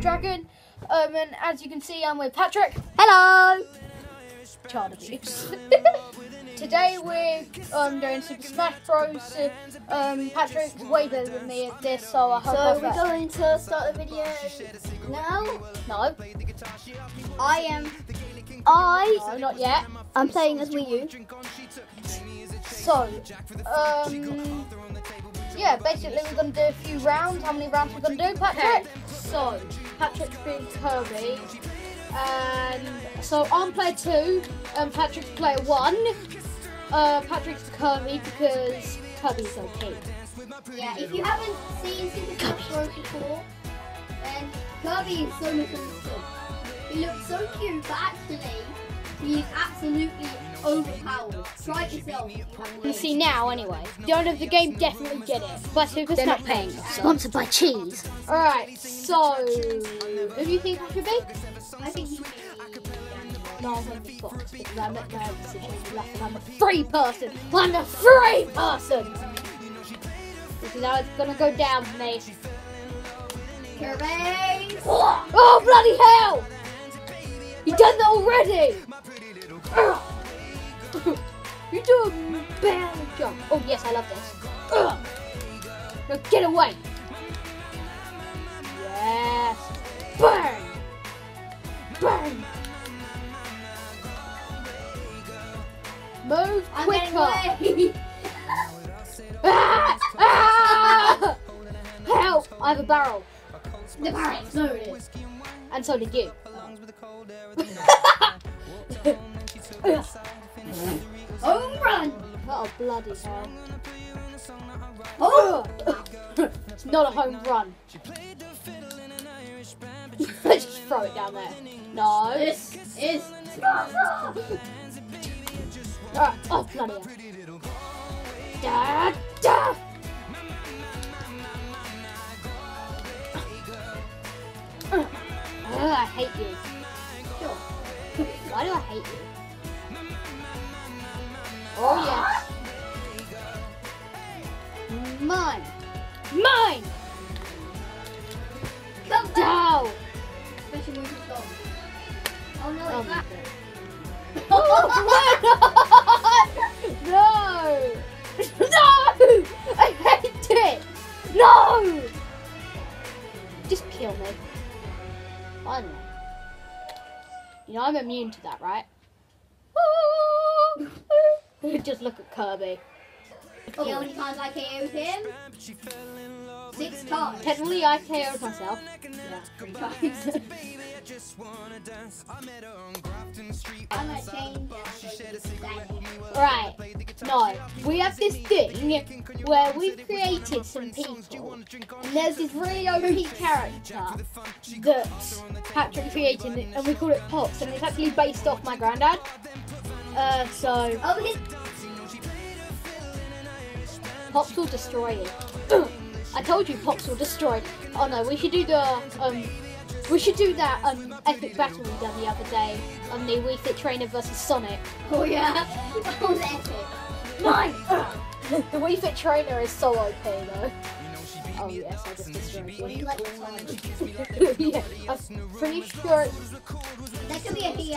guys, this is Black Dragon. Um, and as you can see, I'm with Patrick. Hello. Child abuse. Today we're um, doing Super Smash Bros. Um, Patrick's way better than me at this, so I hope So we're better. going to start the video now. No, I am. I no, not yet. I'm playing as Wii U. So, um, yeah, basically we're gonna do a few rounds. How many rounds we're gonna do, Patrick? So, Patrick's being Kirby, and so I'm player two, and Patrick's player one. Uh, Patrick's Kirby because Kirby's okay. Yeah, if you haven't seen Super Smash Bros before, then Kirby is so misunderstood. He looks so cute, but actually, he is absolutely overpowered. Try it yourself. You see now, anyway. The owner of the game definitely get it, but Super They're not paying us. Sponsored by cheese. All right, so who do you think I should be? I think he No, I'm going to Fox because I'm at my decision. I'm a free person. I'm a free person. This is how it's gonna go down, mate. Kirby. Oh bloody hell! You done that already? You do a bad jump. Oh yes, I love this. Ugh. Now get away. Yes. Burn. Burn. Move quicker. Ah! Ah! Help! I have a barrel. the barrel exploded. And so did you. bloody hell. Oh. it's not a home run. Let's just throw it down there. No. This is Alright. Oh, bloody hell. Da, da. Ugh, I hate you. Sure. Why do I hate you? Just look at Kirby. You know how many times I KO'd him? Six times. Technically, I KO'd myself. Yeah, three times. I'm gonna change it. Right. No. We have this thing where we've created some people. And there's this really OP character that Patrick created and we call it Pops and it's actually based off my granddad. Uh, so Oh, his Pops will destroy you. I told you Pops will destroy. Oh no, we should do the um we should do that um epic battle we done the other day on the Wii Fit Trainer versus Sonic. Oh yeah, that was epic. Mine! the Wii Fit Trainer is so OP though. Oh yes, I just destroyed you. yeah, I'm pretty sure. That could be a he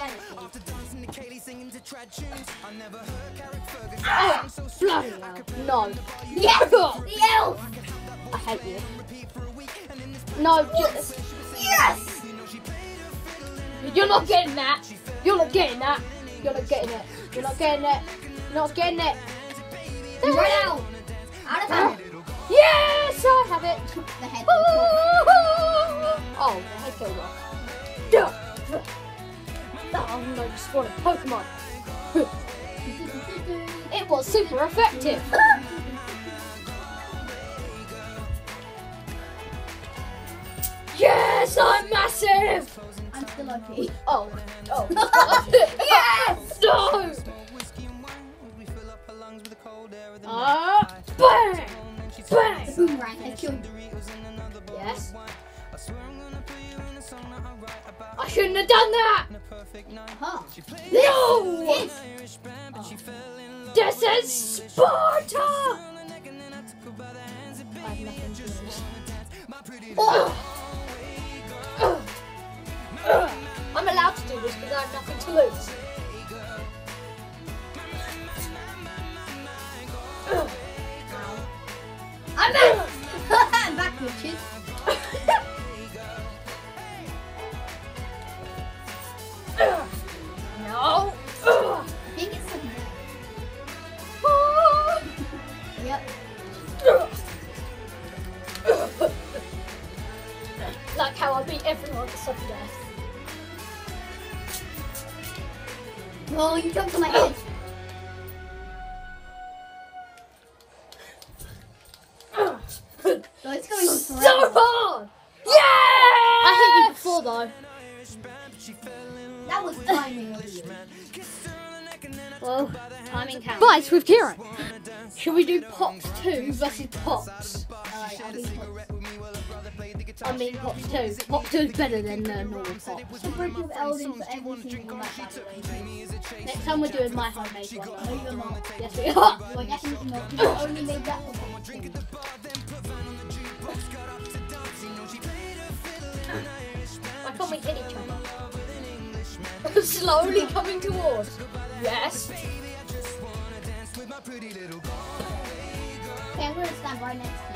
Ah, oh, bloody hell. No. Yes! The elf! I hate you. No, just... Yes! You're not getting that. You're not getting that. You're not getting it. You're not getting it. You're not getting it. You ran out! Out of time! Yes, I have it. The head. Oh, the head killed one. Oh, no, just want a Pokemon. It was super effective. Yes, I'm massive. I'm still OP. Oh, oh. yes! No! Ah, bang! Bang! Boomerang has killed I shouldn't have done that! Huh. No! Yes! Oh. This is Sparta! I have nothing to lose. Oh! Oh, you jumped on my head. So it's going so forever. hard! Yeah! I hit you before though. That was timing. Well, Timing counts. Bites with Kieran. Should we do Pops 2 versus Pops? Uh, I'll be I mean Pops 2. Pops 2 is better than uh, normal Pops. The break of Elden for every single by the way. Next time we're doing my homemade one. No, you're not. Yes, we are. Well, definitely not. You only made that for one. Why can't we hit each other? Slowly coming towards. Yes. Okay, I'm gonna stand right next to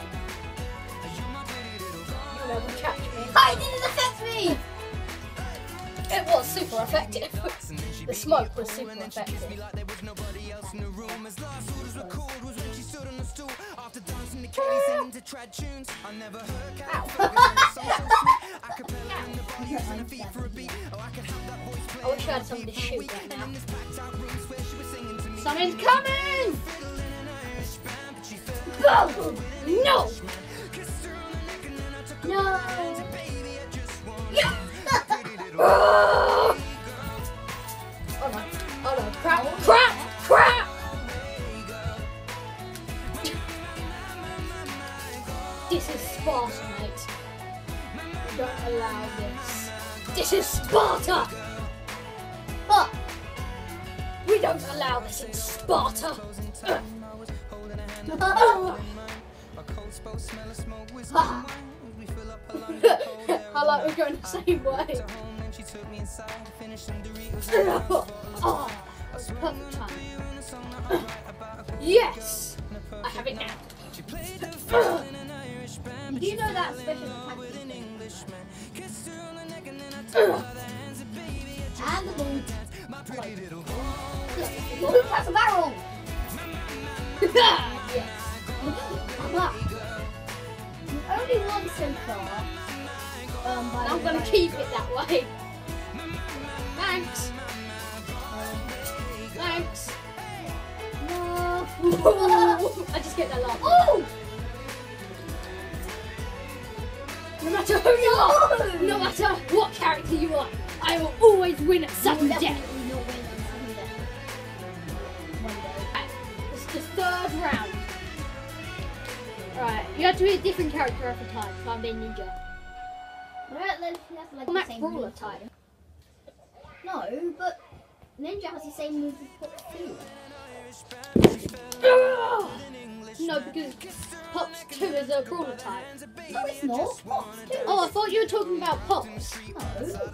catch me. Hi, it didn't affect me! It was super effective. the smoke was super effective. I wish I had something to shoot right now. Something's coming! Go! No! No! Oh no, oh no, crap, crap, crap! This is Sparta, mate. We don't allow this. This is Sparta! Fuck! We don't allow this in Sparta! Ugh. Ah. I like we're going the same way. oh, that's perfect time. Yes! I have it now. Do you know that special? And the boom. Look, that's a barrel! yes. I'm back. Only one so far. Um, I'm gonna keep it that way. Thanks. Thanks. No. I just get that laugh. Oh! No matter who you are, no matter what character you are, I will always win at sudden death. You have to be a different character every time, so I'm being ninja. Alright, let's have like Mac the same Brawler type. No, but Ninja has the same moves as Fox too. Ah! No, because Pops 2 is a brawler type. No, it's not. Fox too. Oh, I thought you were talking about Pops. No.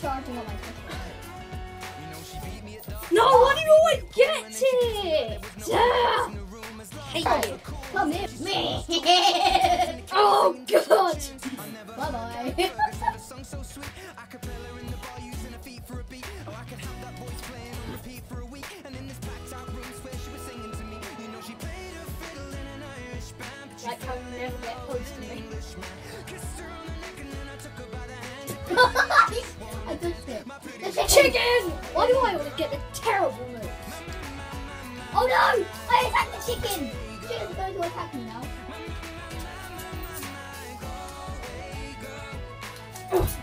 charging on my. No, why do you always get it? Hate you. Come here. Me. Oh, God. Bye bye chicken! Why do I always get the terrible moves? Oh no! I attacked the chicken! Chicken's going to attack me now. Oh,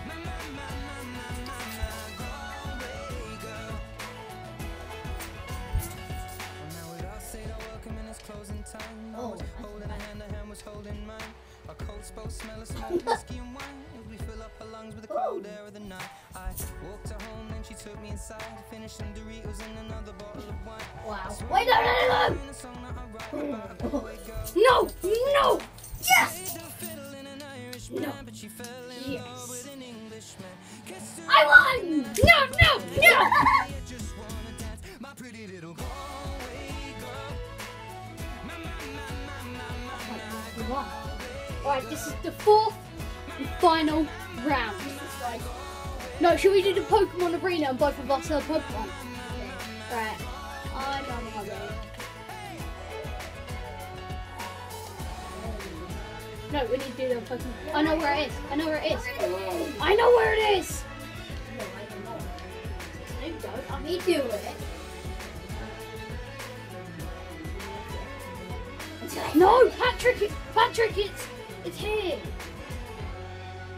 a smell of whiskey and wine. We fill up our lungs with the cold air of the night. I walked she took me inside. Finished some Doritos and another bottle of wine. Wow. Wait, no, no, no, no! In a song that I write about a Galway girl. No! No! Yes! Played the fiddle in an Irish No. band, but she fell in Yes. love with an Englishman. Kissed her I won! No, no, no! Alright, this is the fourth and final round. No, should we do the Pokemon Arena and both of us are Pokemon? Right. I don't know. No, we need to do the Pokemon. I know where it is. I know where it is. I know where it is. No, you don't. Let me do it. I No, Patrick, Patrick, it's it's here.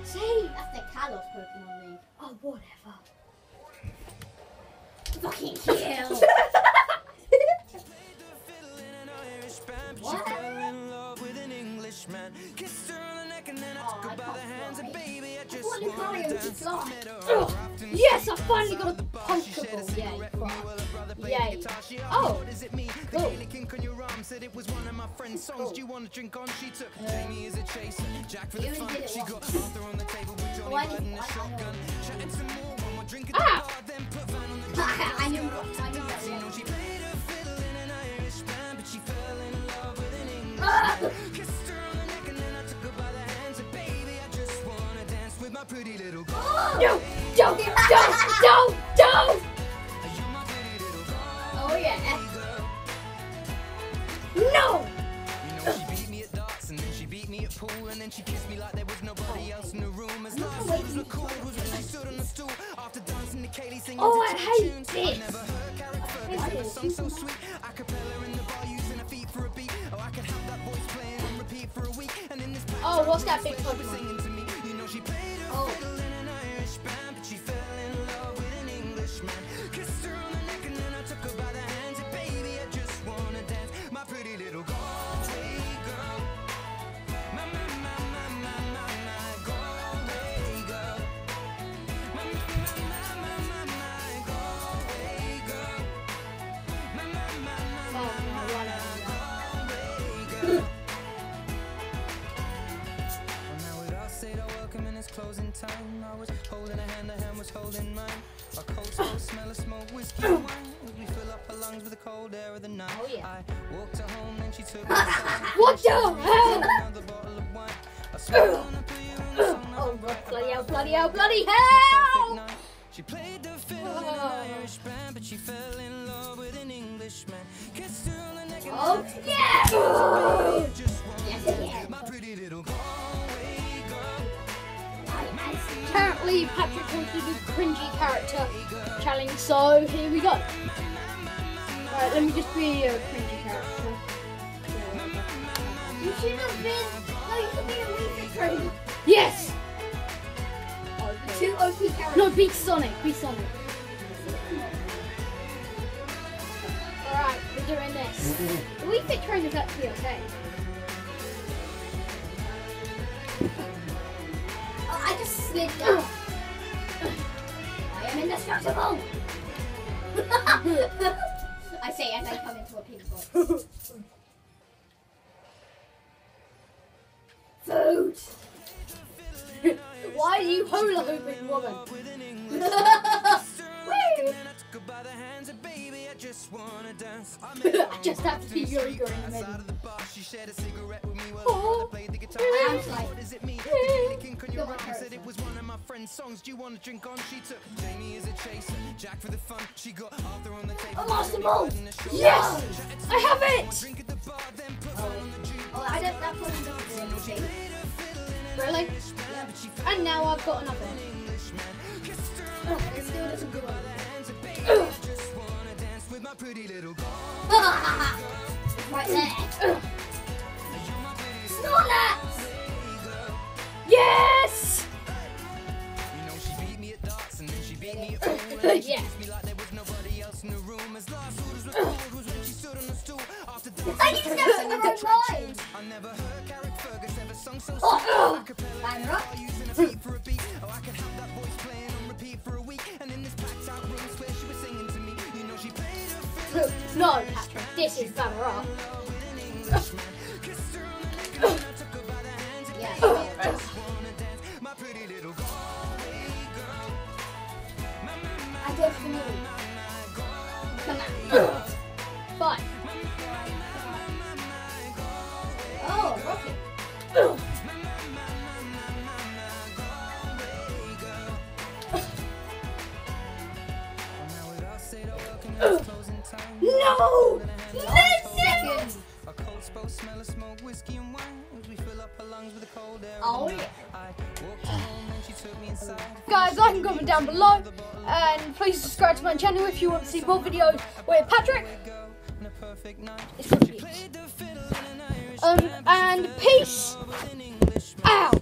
See? That's the Kalos Pokemon. Oh, whatever. Fucking kill! Fiddle in an Irish band, but What? she fell in love with an Englishman. Kissed her on the neck and then I Oh, took her by the hands and baby I just thought wanna dance. fly. I met her Ugh. on Grafton Yes, I finally got a shared a Pokeball. Yay, cigarette with me fuck. while her brother played Yay. the guitar. She asked Oh. me, what does it mean? The Cool. Gaelic ink on your arm said it was one of my friend's songs. Cool. Do you want to drink on? She took Jamie as a chaser, Jack for the fun. She got. Arthur on the table with Johnny Blood and a I- I know. shotgun. Chatting some more, one more drink at Ah. the bar, then put Van on the I knew what I knew that you know she played a fiddle in an Irish band, but she fell in love with an Ah! Englishman. Kissed her on the neck and then I took her by the hands and baby, I just wanna dance with my pretty little girl. No, don't, don't, don't, don't. A song so sweet. In the bar using her feet for a beat. Oh, I could have that voice playing on repeat for a week. And in this Oh, what's that big Pokemon? Song that I Oh, bloody hell, bloody the hell, bloody hell. She played the band, but she fell in love with an Englishman. Kissed her on the neck Oh yeah! I just wanna Yes, my pretty little Galway girl. Apparently, Patrick wants to do cringy character challenge, so here we go. Alright, let me just be uh, a cringy character. You should have been. No, you should be a Wii Fit trainer. Yes! Two OP characters. No, beat Sonic, beat Sonic. Alright, we're doing this. Mm-hmm. The Wii Fit trainer's actually okay. Oh, I just slid down. I am indestructible. I say as I come into a pig box. Food. Why are you hula hooping, woman? I by the hands and baby, I just wanna dance. I met her I just have to see on yoga in the outside middle. of the bar. She shared a cigarette with me Oh. her brother played the guitar. I am like- your You're my arm said it was one of my friend's songs. Do you wanna drink on? She took Jamie a chaser, Jack for the fun. She got Arthur on the table. I lost them all. Blood and a shotgun. Yes! I have it! Drink at the bar, then put Van on the juke. Oh, I don't. That probably doesn't do. Really? And now I've got another. Oh, it still doesn't do anything. Just wanna dance with my pretty little girl. right there. Snorlax! Yes! You know she beat me at darts and then she beat me at pool and then she Yeah. I need to step in the wrong line. Oh, Banner oh. up. no, Patrick, this is runner up. go for subscribe to my channel if you want to see more videos where Patrick is. Um, and peace out.